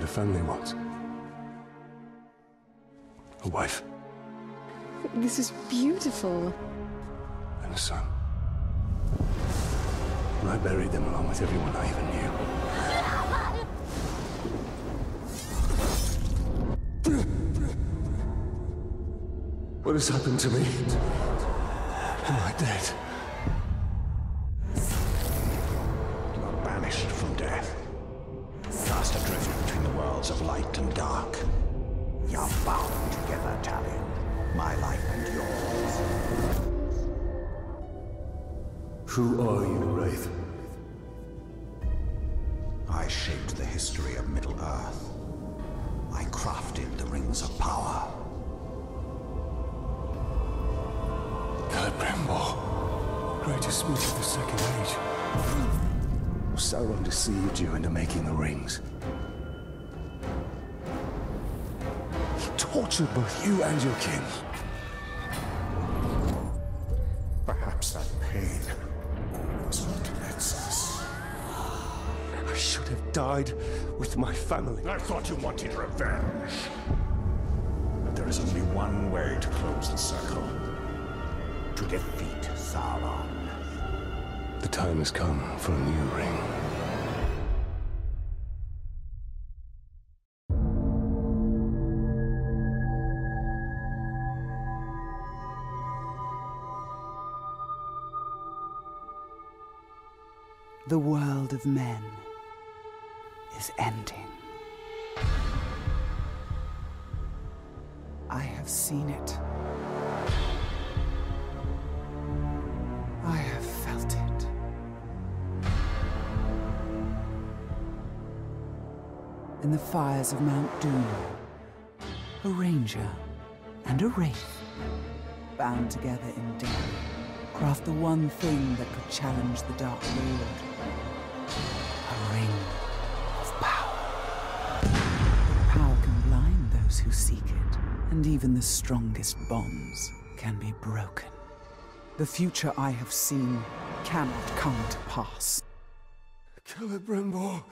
had a family once. A wife This is beautiful. and a son. And I buried them along with everyone I even knew. What has happened to me? Am I dead? Who are you, Wraith? I shaped the history of Middle-earth. I crafted the Rings of Power. Celebrimbor, greatest smith of the Second Age. Sauron deceived you into making the rings. He tortured both you and your kin. Died with my family. I thought you wanted revenge. But there is only one way to close the circle. To defeat Sauron. The time has come for a new ring. The world of men is ending. I have seen it. I have felt it. In the fires of Mount Doom, a ranger and a wraith, bound together in death, craft the one thing that could challenge the Dark Lord. And even the strongest bonds can be broken. The future I have seen cannot come to pass. Celebrimbor!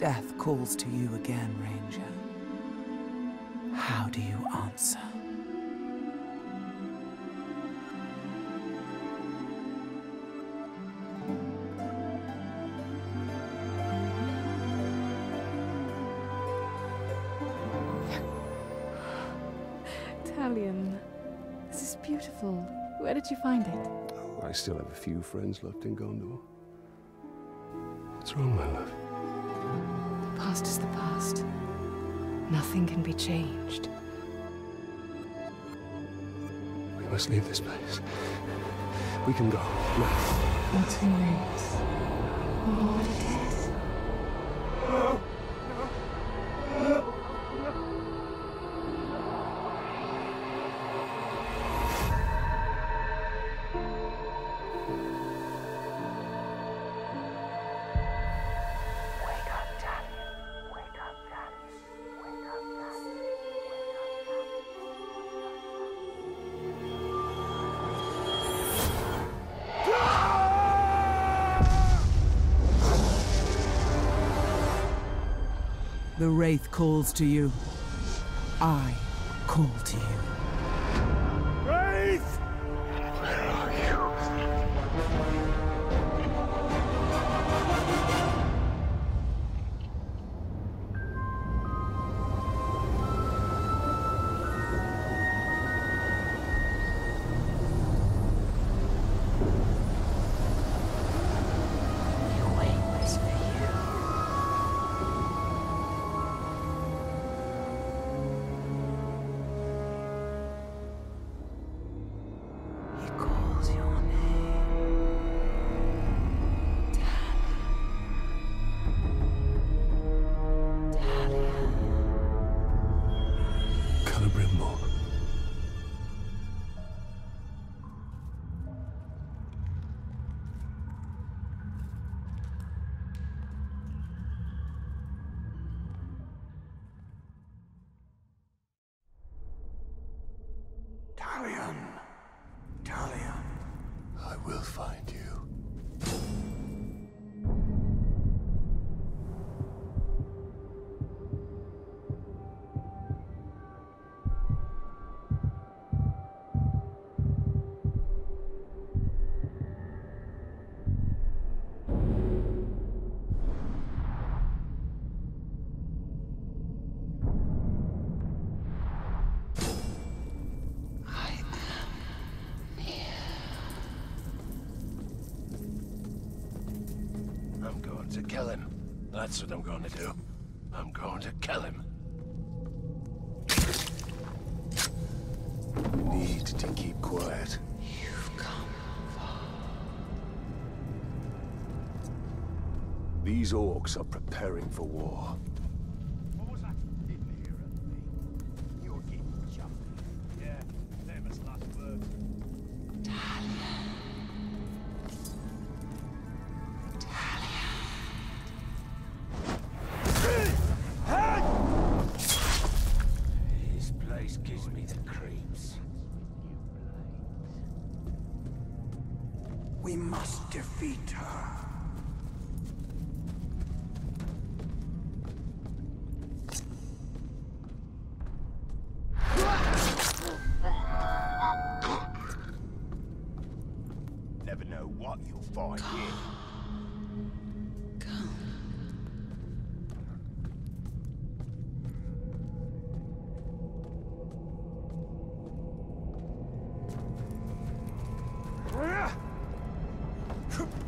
Death calls to you again, Ranger. How do you answer? Find it? Oh, I still have a few friends left in Gondor. What's wrong, my love? The past is the past. Nothing can be changed. We must leave this place. We can go now. Not who knows? What The Wraith calls to you. I call to you. Celebrimbor. That's what I'm going to do. I'm going to kill him. Need to keep quiet. You've come far. These orcs are preparing for war. Gives me the creeps. We must defeat her.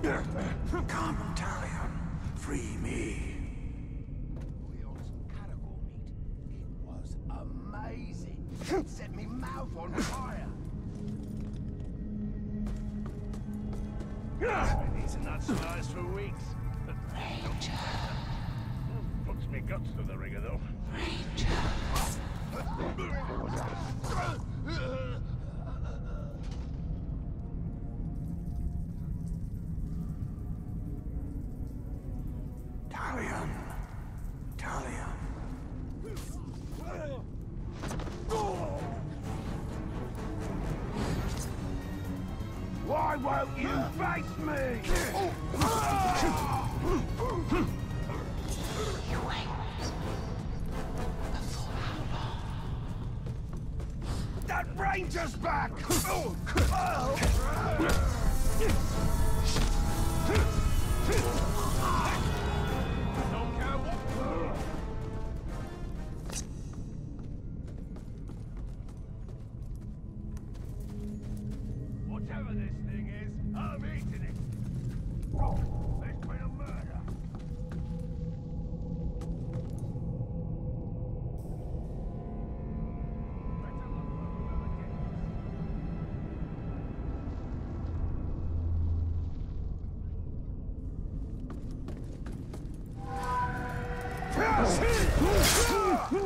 Come, Talion. Free me. Back! It's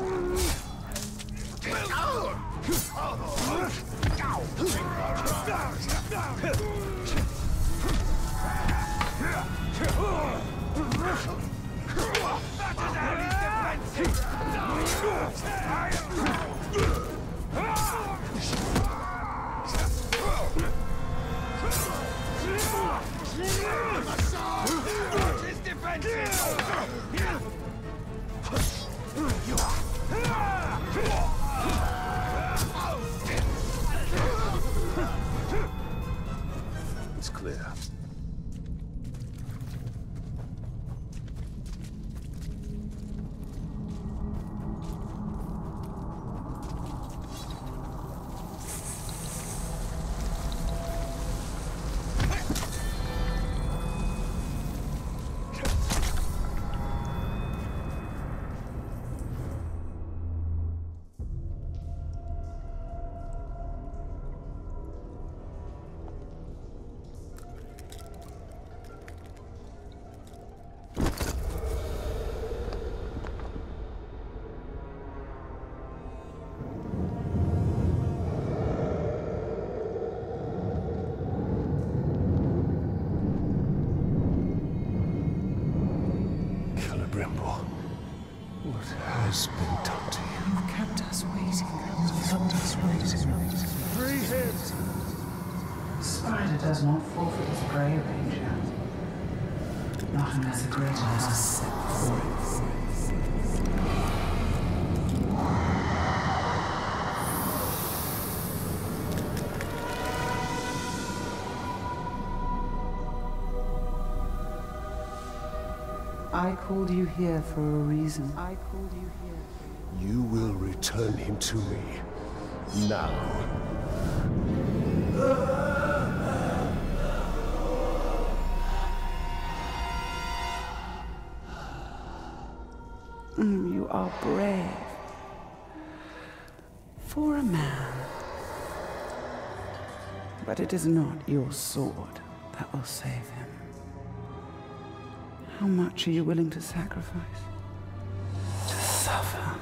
Celebrimbor, what has been done to you? You've kept us waiting. Kept us waiting. Free him! Spider does not forfeit his prey, Ranger. Not unless a greater has a set free. I called you here for a reason. I called you here. You will return him to me. Now. Mm, you are brave. For a man. But it is not your sword that will save him. How much are you willing to sacrifice? To suffer.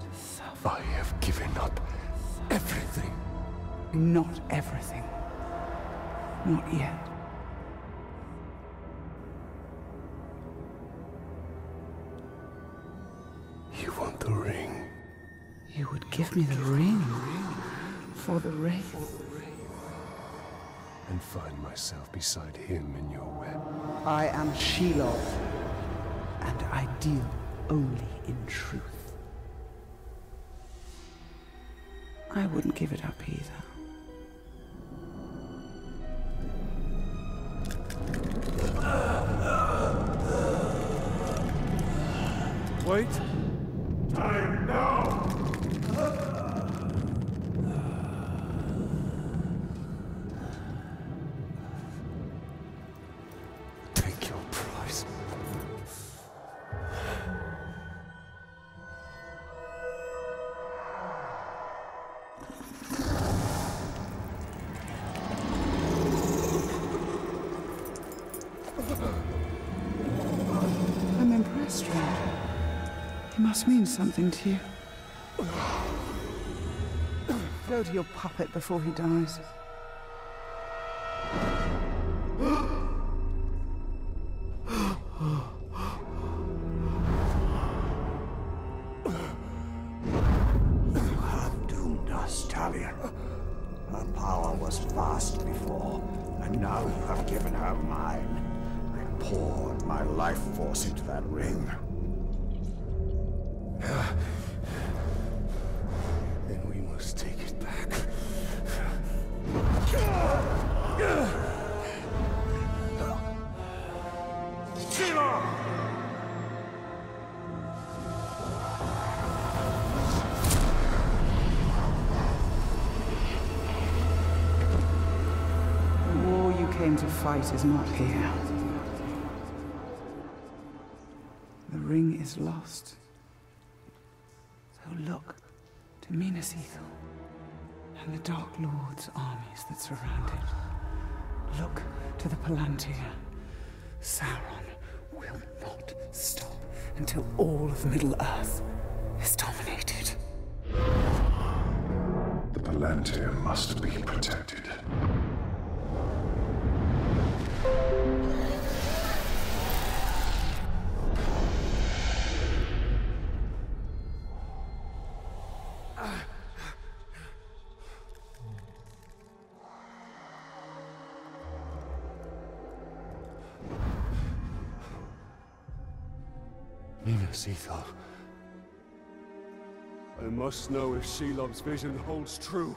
To suffer. I have given up everything. Not everything. Not yet. You want the ring? You would give me the ring for the wraith. And find myself beside him in your web. I am Shelob, and I deal only in truth. I wouldn't give it up either. Wait! Must mean something to you. Go to your puppet before he dies. You have doomed us, Talion. Her power was vast before, and now you have given her mine. I poured my life force into that ring. Must take it back. The war you came to fight is not here. The ring is lost. So look to Minas Ithil and the Dark Lord's armies that surround it. Look to the Palantir. Sauron will not stop until all of Middle Earth is dominated. The Palantir must be protected. Minas I must know if Shelob's vision holds true.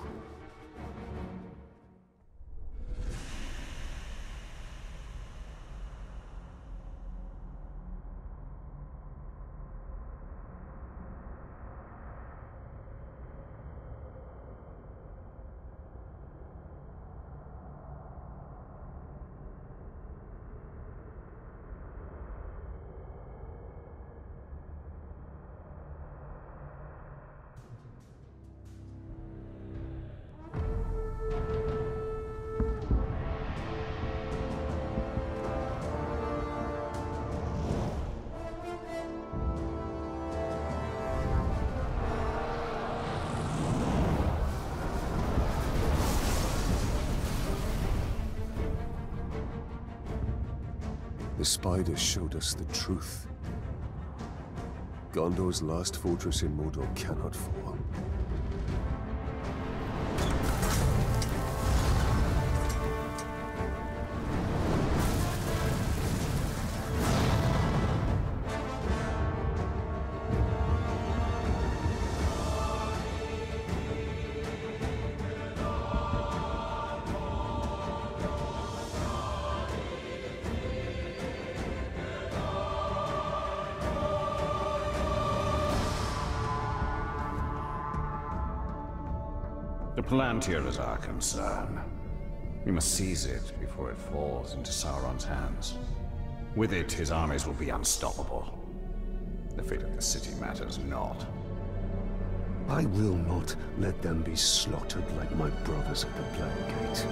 The spider showed us the truth. Gondor's last fortress in Mordor cannot fall. The Palantir is our concern. We must seize it before it falls into Sauron's hands. With it, his armies will be unstoppable. The fate of the city matters not. I will not let them be slaughtered like my brothers at the Black Gate.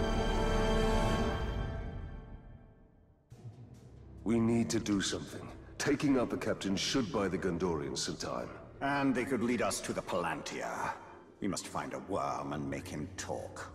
We need to do something. Taking out the captain should buy the Gondorians some time. And they could lead us to the Palantir. We must find a worm and make him talk.